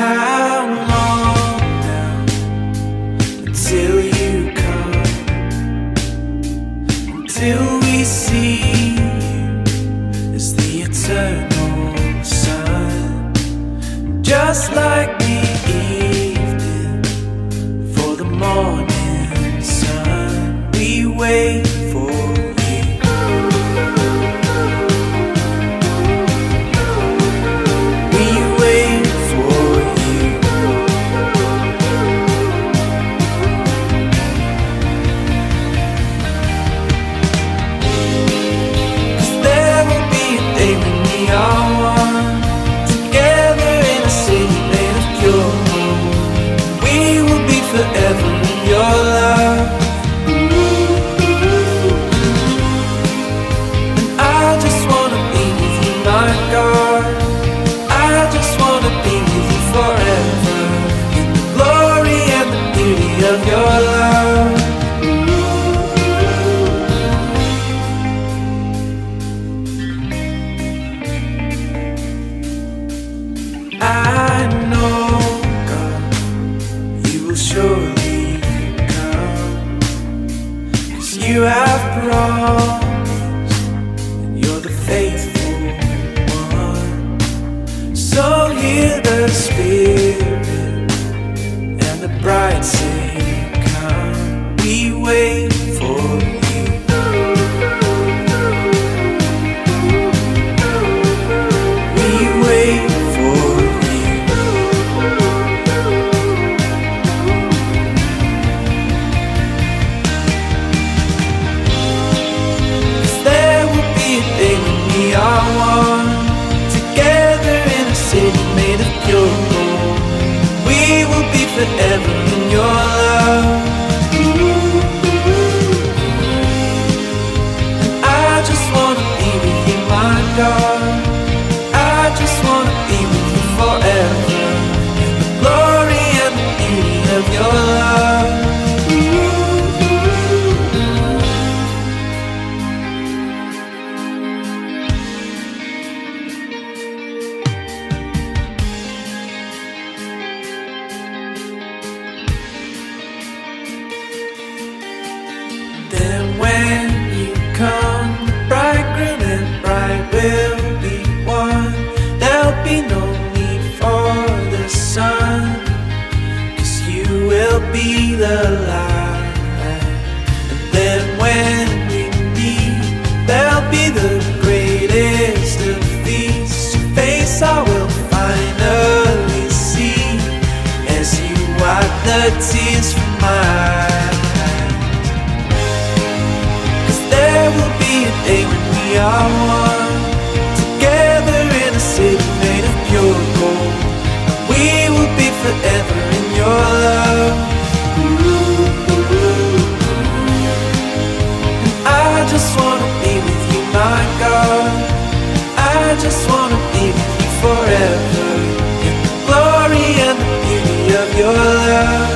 How long until you come? Until we see you as the eternal sun, just like me. The bride say, Come. We wait forever in your love come, the bridegroom and bride will be one. There'll be no need for the sun, cause you will be the light. And then when we meet, there'll be the greatest of feasts. Your face I will finally see as you wipe the tears from my. A day when we are one. Together in a city made of pure gold. We will be forever in your love. And I just wanna be with you, my God. I just wanna be with you forever. In the glory and the beauty of your love